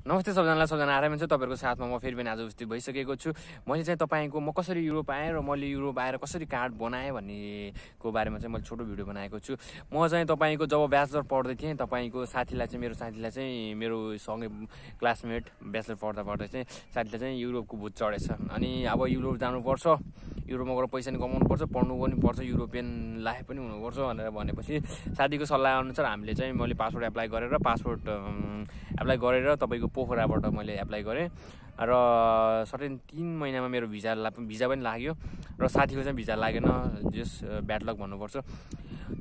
नमस्ते सबजनालाई सबजना आरामै छ? तपाईँहरूको साथमा म फेरि पनि आज उपस्थित भइसकेको छु। मैले चाहिँ तपाईँको म कसरी युरोप आएँ र मैले युरोप आएर कसरी कार्ड बनाएँ भन्नेको बारेमा चाहिँ मैले छोटो भिडियो बनाएको छु। म चाहिँ तपाईँको जब ब्याचलर पढ्दै थिएँ तपाईँको साथीलाई चाहिँ मेरो साथीलाई चाहिँ मेरो सँगै क्लासमेट ब्याचलर पढ्दा पढ्दै चाहिँ साथीलाई चाहिँ युरोपको भूत चढेछ। अनि अब युरोप जानुपर्छ। युरोपमा गएर पैसा नि कमाउनुपर्छ पढ्नु पनि पर्छ युरोपियन लाइफ पनि हुनुपर्छ भनेर भनेपछि साथीको सल्लाह अनुसार हामीले चाहिँ मैले पासपोर्ट एप्लाई गरेर पासपोर्ट एप्लाई गरेर तपाईँको पोखराबाट मैले एप्लाई गरेँ। र सर्टेन तिन महिनामा मेरो भिजा ला भिजा पनि लाग्यो र साथीको चाहिँ भिजा लागेन जस ब्याडलक भन्नुपर्छ।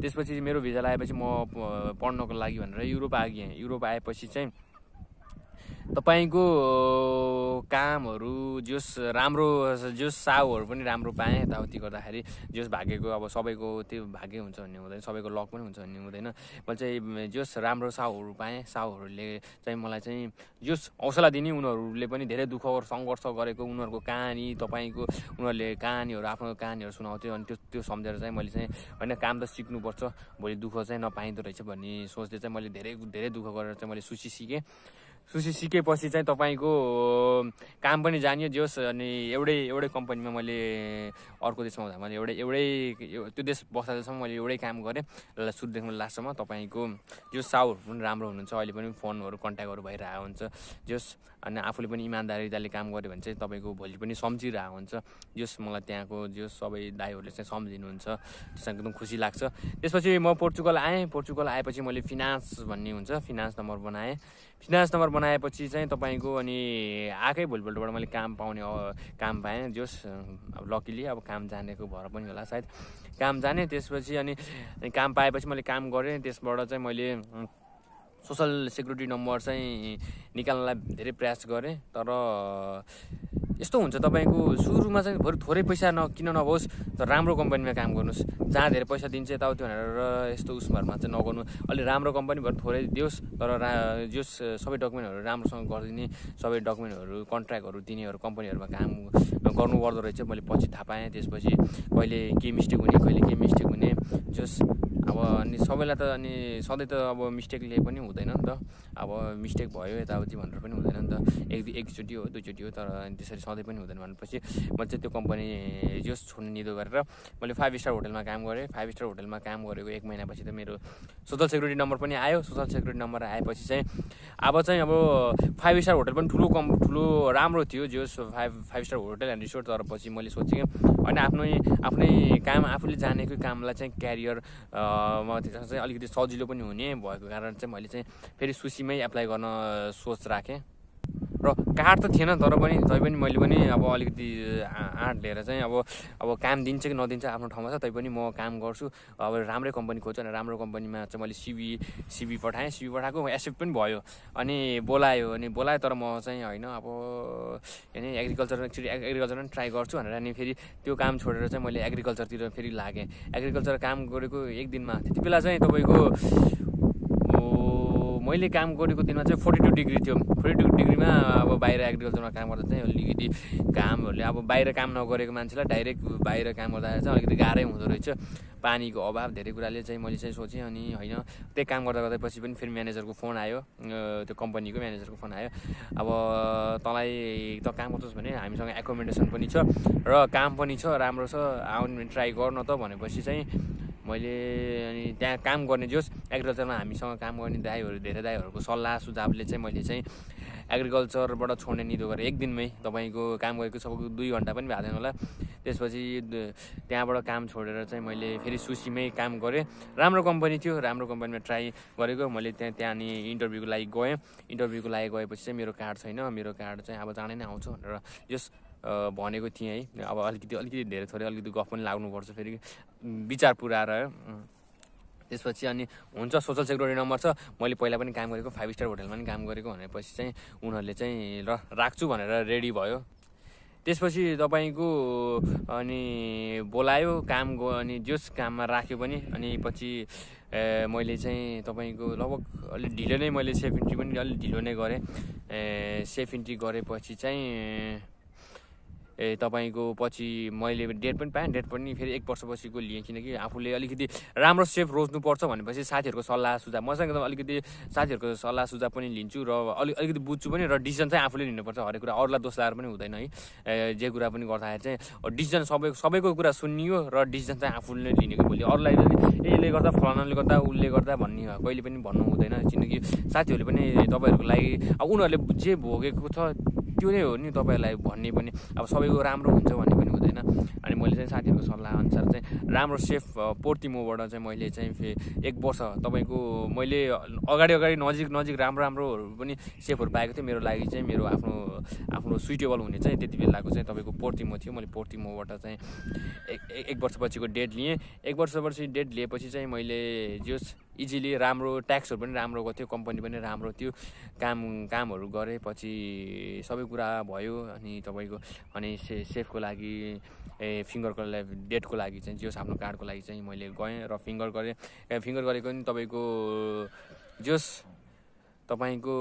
त्यसपछि मेरो भिजा लागेपछि म पढ्नको लागि भनेर युरोप आएँ युरोप आएपछि चाहिँ तपाईँको कामहरू जस राम्रो जस साउहरू पनि राम्रो पाएँ। यताउति गर्दाखेरि जस भाग्यको अब सबैको त्यो भाग्य हुन्छ भन्ने हुँदैन सबैको लक पनि हुन्छ भन्ने हुँदैन। मैले चाहिँ जस राम्रो साउहरू पाएँ। साउहरूले चाहिँ मलाई चाहिँ जस हौसला दिने उनीहरूले पनि धेरै दुःख सङ्घर्ष गरेको उनीहरूको कहानी तपाईँको उनीहरूले कहानीहरू आफ्नो कहानीहरू सुनाउँथ्यो अनि त्यो त्यो सम्झेर चाहिँ मैले चाहिँ होइन काम त सिक्नुपर्छ। भोलि दुःख चाहिँ नपाइँदो रहेछ भन्ने सोचले चाहिँ मैले धेरै धेरै दुःख गरेर चाहिँ मैले सुसी सिकेँ। सुसी सिकेपछि चाहिँ तपाईँको काम पनि जानियो जोस् अनि एउटै एउटै कम्पनीमा मैले अर्को देशमा हुँदा मैले एउटै एउटै त्यो देश बस्दासम्म मैले एउटै काम गरेँ। र सुरुदेखि लास्टसम्म तपाईँको जो साउहरू पनि राम्रो हुनुहुन्छ। अहिले पनि फोनहरू कन्ट्याक्टहरू भइरहेको हुन्छ। जोस् अनि आफूले पनि इमान्दारिताले काम गऱ्यो भने चाहिँ तपाईँको भोलि पनि सम्झिरहेको हुन्छ। जोस् मलाई त्यहाँको जो सबै दाईहरूले चाहिँ सम्झिनुहुन्छ। त्यसमा एकदम खुसी लाग्छ। त्यसपछि म पोर्चुगल आएँ। पोर्चुगल आएपछि मैले फिनान्स भन्ने हुन्छ। फिनान्स नम्बर बनाएँ। फिनान्स नम्बर बनाएपछि चाहिँ तपाईँको अनि आएकै भोलिपल्टबाट मैले काम पाउने काम पाएँ। जोस् अब लकिली अब काम जानेको भएर पनि होला सायद। काम जाने त्यसपछि अनि काम पाएपछि मैले काम गरेँ। त्यसबाट चाहिँ मैले सोसल सेक्युरिटी नम्बर चाहिँ निकाल्नलाई धेरै प्रयास गरेँ तर यस्तो हुन्छ तपाईँको सुरुमा चाहिँ भरि थोरै पैसा न किन नहोस् तर राम्रो कम्पनीमा काम गर्नुहोस्। जहाँ धेरै पैसा दिन्छ यताउति भनेर यस्तो उसमा चाहिँ नगर्नु। अलिक राम्रो कम्पनी भएर थोरै दियोस् तर रा जोस् सबै डकुमेन्टहरू राम्रोसँग गरिदिने सबै डकुमेन्टहरू कन्ट्र्याक्टहरू दिनेहरू कम्पनीहरूमा काम गर्नुपर्दो रहेछ। मैले पछि थाहा पाएँ त्यसपछि कहिले के मिस्टेक हुने कहिले के मिस्टेक हुने जोस् अब अनि सबैलाई त अनि सधैँ त अब मिस्टेकले पनि हुँदैन नि त। अब मिस्टेक भयो यताउति भनेर पनि हुँदैन नि त। एक एकचोटि हो दुईचोटि हो तर त्यसरी सधैँ पनि हुँदैन भनेपछि मैले चाहिँ त्यो कम्पनी जोस् छोड्ने निदो गरेर मैले फाइभ स्टार होटलमा काम गरेँ। फाइभ स्टार होटलमा काम गरेको एक महिनापछि त मेरो सोसल सेक्युरिटी नम्बर पनि आयो। सोसल सेक्युरिटी नम्बर आएपछि चाहिँ अब चाहिँ अब फाइभ स्टार होटल पनि ठुलो कम ठुलो राम्रो थियो जोस् five five star hotel and resort तर पछि मैले सोचेँ होइन आफ्नै आफ्नै काम आफूले जानेकै कामलाई चाहिँ क्यारियर म त्यसमा चाहिँ अलिकति सजिलो पनि हुने भएको कारण चाहिँ मैले चाहिँ फेरि सुसीमै एप्लाई गर्न सोच राखेँ। र कार्ड त थिएन तर पनि तैपनि मैले पनि अब अलिकति आँट लिएर चाहिँ अब अब काम दिन्छ कि नदिन्छ आफ्नो ठाउँमा छ तैपनि म काम गर्छु। अब राम्रै कम्पनी खोज्छु अनि राम्रो कम्पनीमा चाहिँ मैले सिबी सिबी पठाएँ। सिबी पठाएको एसेप्ट पनि भयो अनि बोलायो अनि बोलायो तर म चाहिँ होइन अब होइन एग्रिकल्चर एक्चुली एग्रिकल्चर पनि ट्राई गर्छु भनेर अनि फेरि त्यो काम छोडेर चाहिँ मैले एग्रिकल्चरतिर फेरि लागेँ। एग्रिकल्चर काम गरेको एक दिनमा त्यति बेला चाहिँ तपाईँको मैले काम गरेको दिनमा चाहिँ फोर्टी टू डिग्री थियो। फोर्टी टू डिग्रीमा बाहिर एग्रिकल्चरमा काम गर्दा चाहिँ अलिकति कामहरूले अब बाहिर काम नगरेको मान्छेलाई डाइरेक्ट बाहिर काम गर्दाखेरि चाहिँ अलिकति गाह्रै हुँदो रहेछ। पानीको अभाव धेरै कुराले चाहिँ मैले चाहिँ सोचेँ अनि होइन त्यही काम गर्दा गर्दा पछि पनि फेरि म्यानेजरको फोन आयो। त्यो कम्पनीको म्यानेजरको फोन आयो। अब तँलाई त काम गर्छस् भने हामीसँग एकोमोडेसन पनि छ र काम पनि छ राम्रो छ। आउनु ट्राई गर्न त भनेपछि चाहिँ मैले अनि त्यहाँ काम गर्ने जोस्। एग्रिकल्चरमा हामीसँग काम गर्ने दाईहरू धेरै दाईहरूको सल्लाह सुझावले चाहिँ मैले चाहिँ एग्रिकल्चरबाट छोड्ने निदो गरेँ एक दिनमै तपाईँको काम गरेको सबैको दुई घन्टा पनि भएको थिएन होला। त्यसपछि त्यहाँबाट काम छोडेर चाहिँ मैले फेरि सुसीमै काम गरेँ। राम्रो कम्पनी थियो राम्रो कम्पनीमा ट्राई गरेको। मैले त्यहाँ त्यहाँ अनि इन्टरभ्यूको लागि गएँ। इन्टरभ्यूको लागि गएपछि चाहिँ मेरो कार्ड छैन। मेरो कार्ड चाहिँ अब चाँडै नै आउँछ भनेर यस भनेको थिएँ है। अब अलिकति अलिकति धेरै थोरै अलिकति गफ पनि लाग्नुपर्छ फेरि। विचार पुऱ्याएर त्यसपछि अनि हुन्छ सोसल सेक्युरिटी नम्बर छ। मैले पहिला पनि काम गरेको फाइभ स्टार होटलमा पनि काम गरेको भनेपछि चाहिँ उनीहरूले चाहिँ र राख्छु भनेर रेडी भयो। त्यसपछि तपाईँको अनि बोलायो काम गो अनि जस काममा राख्यो पनि। अनि पछि मैले चाहिँ तपाईँको लगभग अलिक ढिलो नै मैले सेफ इन्ट्री पनि अलिक ढिलो नै गरेँ। सेफ इन्ट्री गरेपछि चाहिँ ए तपाईँको पछि मैले डेट पनि पाएँ डेट पनि फेरि एक वर्षपछिको लिएँ किनकि आफूले अलिकति राम्रो सेफ रोज्नुपर्छ भनेपछि साथीहरूको सल्लाह सुझाव मसँग एकदम अलिकति साथीहरूको सल्लाह सुझाव पनि लिन्छु र अलिक अलिकति बुझ्छु पनि र डिसिजन चाहिँ आफूले लिनुपर्छ। हरेक कुरा अरूलाई दोष लगाएर पनि हुँदैन है। जे कुरा पनि गर्दाखेरि चाहिँ डिसिजन सबै सबैको कुरा सुनियो र डिसिजन चाहिँ आफूले लिने कि भोलि अरूलाई यसले गर्दा फलानाले गर्दा उसले गर्दा भन्ने कहिले पनि भन्नु हुँदैन। किनकि साथीहरूले पनि तपाईँहरूको लागि अब उनीहरूले जे भोगेको छ त्यो नै हो नि तपाईँहरूलाई भन्ने पनि। अब सबैको राम्रो हुन्छ भन्ने पनि हुँदैन। अनि मैले चाहिँ साथीहरूको सल्लाह अनुसार चाहिँ राम्रो सेफ पोर्तिमोबाट चाहिँ मैले चाहिँ फे एक वर्ष तपाईँको मैले अगाडि अगाडि नजिक नजिक राम्रो राम्रोहरू पनि सेफहरू पाएको थिएँ। मेरो लागि चाहिँ मेरो आफ्नो आफ्नो सुइटेबल हुने चाहिँ त्यति बेलाको चाहिँ तपाईँको पोर्तिमो थियो। मैले पोर्तिमोबाट चाहिँ एक वर्षपछिको डेट लिएँ। एक वर्षपछि डेट लिएपछि चाहिँ मैले जस इजिली राम्रो ट्याक्सहरू पनि राम्रो गर्थ्यो कम्पनी पनि राम्रो थियो काम कामहरू गरेँ पछि सबै कुरा भयो अनि तपाईँको अनि से सेफको लागि ए फिङ्गरको लागि डेटको लागि चाहिँ जोस् आफ्नो कार्डको लागि चाहिँ मैले गएँ र फिङ्गर गरेँ। फिङ्गर गरेको पनि तपाईँको जोस् तपाईँको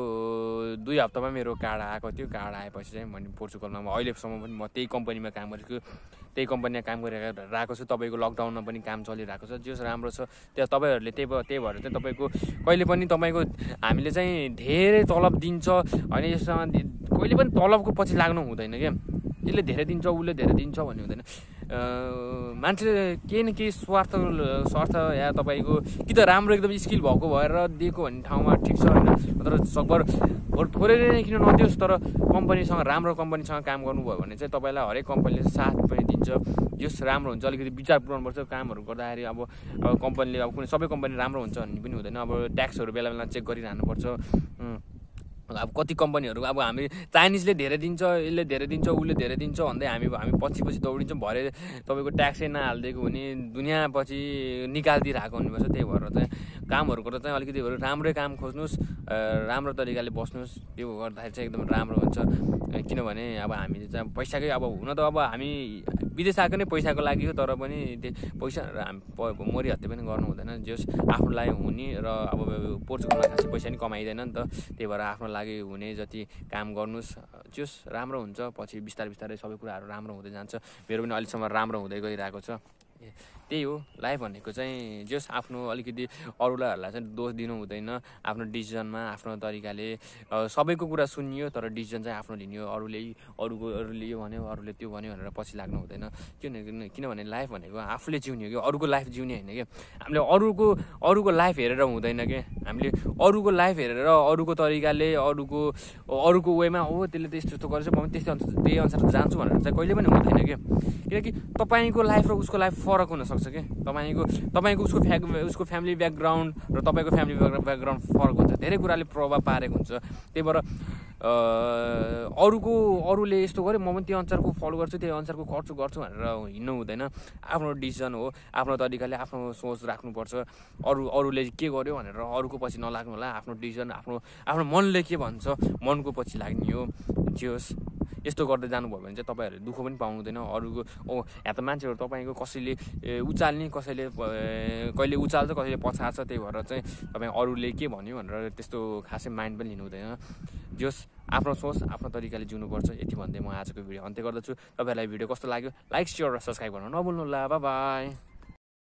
दुई हप्तामा मेरो कार्ड आएको थियो। कार्ड आएपछि चाहिँ मैले पोर्चुगलमा अहिलेसम्म पनि म त्यही कम्पनीमा काम गरेको त्यही कम्पनीमा काम गरिरहेको छु तपाईँको लकडाउनमा पनि काम चलिरहेको छ जो राम्रो छ। त्यहाँ तपाईँहरूले त्यही त्यही भएर चाहिँ तपाईँको कहिले पनि तपाईँको हामीले चाहिँ धेरै तलब दिन्छ होइन यसमा कहिले पनि तलबको पछि लाग्नु हुँदैन क्या। यसले धेरै दिन्छ उसले धेरै दिन्छ भन्ने हुँदैन। मान्छेले केही न केही स्वार्थ स्वार्थ या तपाईँको कि त राम्रो एकदम स्किल भएको भएर दिएको भन्ने ठाउँमा ठिक छ होइन। तर सकभर थोरै नै किन नदियोस् तर कम्पनीसँग राम्रो कम्पनीसँग काम गर्नुभयो भने चाहिँ तपाईँलाई हरेक कम्पनीले साथ पनि दिन्छ। जस राम्रो हुन्छ। अलिकति विचार पुऱ्याउनुपर्छ कामहरू गर्दाखेरि। अब अब कम्पनीले अब कुनै सबै कम्पनी राम्रो हुन्छ भन्ने पनि हुँदैन। अब ट्याक्सहरू बेला बेला चेक गरिरहनुपर्छ अब कति कम्पनीहरू अब हामी चाइनिजले धेरै दिन्छ यसले धेरै दिन्छ उसले धेरै दिन्छ भन्दै हामी हामी पछि पछि दौडिन्छौँ। भरे तपाईँको ट्याक्सै नहालिदिएको भने दुनियाँ पछि निकालिदिइरहेको हुनुपर्छ त्यही भएर चाहिँ कामहरू गर्दा चाहिँ अलिकति राम्रै काम खोज्नुहोस् राम्रो तरिकाले बस्नुहोस्। त्यो गर्दाखेरि चाहिँ एकदम राम्रो हुन्छ। किनभने अब हामीले चाहिँ पैसाकै अब हुन त अब हामी विदेश आएको नै पैसाको लागि हो तर पनि त्यो पैसा हामी मरि हत्या पनि गर्नु हुँदैन। जस आफ्नो लागि हुने र अब पोर्चुगलमा खासै पैसा नि कमाइँदैन नि त। त्यही भएर आफ्नो लागि हुने जति काम गर्नुहोस्। जस राम्रो हुन्छ। पछि बिस्तारै बिस्तारै सबै कुराहरू राम्रो हुँदै जान्छ। मेरो पनि अहिलेसम्म राम्रो हुँदै गइरहेको छ। त्यही हो लाइफ भनेको चाहिँ जस आफ्नो अलिकति अरूलाईहरूलाई चाहिँ दोष दिनु हुँदैन आफ्नो डिसिजनमा आफ्नो तरिकाले। सबैको कुरा सुनियो तर डिसिजन चाहिँ आफ्नो लिने अरूले अरूको अरूले यो भन्यो अरूले त्यो भन्यो भनेर पछि लाग्नु हुँदैन। किनभने किनभने लाइफ भनेको आफूले जिउने हो कि? अरूको लाइफ जिउने होइन कि? हामीले अरूको अरूको लाइफ हेरेर हुँदैन कि? हामीले अरूको लाइफ हेरेर अरूको तरिकाले अरूको अरूको वेमा हो त्यसले त यस्तो यस्तो गरेछ म त्यस्तै अनुसार त्यही अनुसार जान्छु भनेर चाहिँ कहिले पनि हुँदैन कि? किनकि तपाईँको लाइफ र उसको लाइफ फरक हुनसक्छ कि? तपाईँको तपाईँको उसको फ्या उसको फ्यामिली ब्याकग्राउन्ड र तपाईँको फ्यामिली ब्याकग्राउन्ड फरक हुन्छ। धेरै कुराले प्रभाव पारेको हुन्छ। त्यही भएर अरूको अरूले यस्तो गर्यो म पनि त्यो अनुसारको फलो गर्छु त्यही अनुसारको गर्छु गर्छु भनेर हिँड्नु हुँदैन। आफ्नो डिसिजन हो आफ्नो तरिकाले आफ्नो सोच राख्नुपर्छ। अरू अरूले के गर्यो भनेर अरूको पछि नलाग्नु होला। आफ्नो डिसिजन आफ्नो आफ्नो मनले के भन्छ मनको पछि लाग्ने हो। जे होस् यस्तो गर्दै जानुभयो भने चाहिँ तपाईँहरूले दुःख पनि पाउनु हुँदैन अरूको ओ यहाँ त मान्छेहरू तपाईँको कसैले उचाल्ने कसैले कहिले उचाल्छ कसैले पछार्छ त्यही भएर चाहिँ तपाईँ अरूले के भन्यो भनेर त्यस्तो खासै माइन्ड पनि लिनु हुँदैन जोस् आफ्नो सोच आफ्नो तरिकाले जिउनुपर्छ। यति भन्दै म आजको भिडियो अन्त्य गर्दछु। तपाईँहरूलाई भिडियो कस्तो लाग्यो? लाइक सेयर र सब्सक्राइब गर्नु नभुल्नु ल बाई